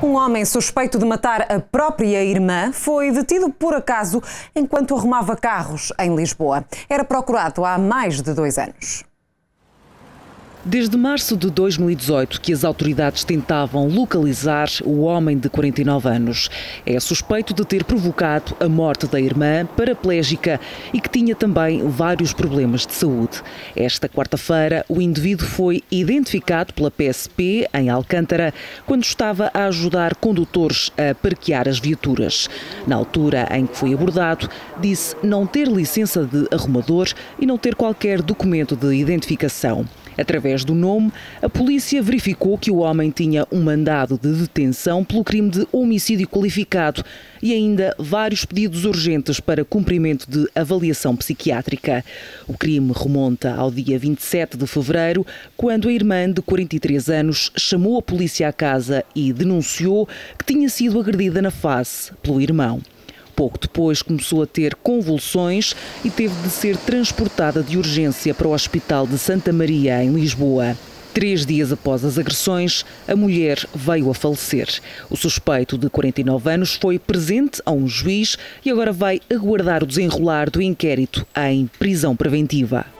Um homem suspeito de matar a própria irmã foi detido por acaso enquanto arrumava carros em Lisboa. Era procurado há mais de dois anos. Desde março de 2018 que as autoridades tentavam localizar o homem de 49 anos. É suspeito de ter provocado a morte da irmã, paraplégica e que tinha também vários problemas de saúde. Esta quarta-feira, o indivíduo foi identificado pela PSP em Alcântara quando estava a ajudar condutores a parquear as viaturas. Na altura em que foi abordado, disse não ter licença de arrumador e não ter qualquer documento de identificação. Através do nome, a polícia verificou que o homem tinha um mandado de detenção pelo crime de homicídio qualificado e ainda vários pedidos urgentes para cumprimento de avaliação psiquiátrica. O crime remonta ao dia 27 de fevereiro, quando a irmã de 43 anos chamou a polícia à casa e denunciou que tinha sido agredida na face pelo irmão. Pouco depois começou a ter convulsões e teve de ser transportada de urgência para o Hospital de Santa Maria, em Lisboa. Três dias após as agressões, a mulher veio a falecer. O suspeito de 49 anos foi presente a um juiz e agora vai aguardar o desenrolar do inquérito em prisão preventiva.